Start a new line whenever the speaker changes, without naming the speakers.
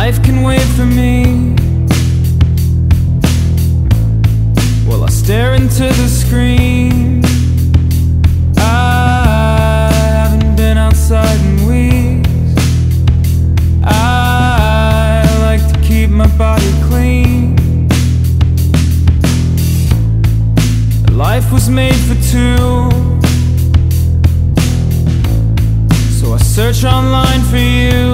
Life can wait for me. While I stare into the screen I haven't been outside in weeks. I like to keep my body clean. Life was made for two. So I search online for you.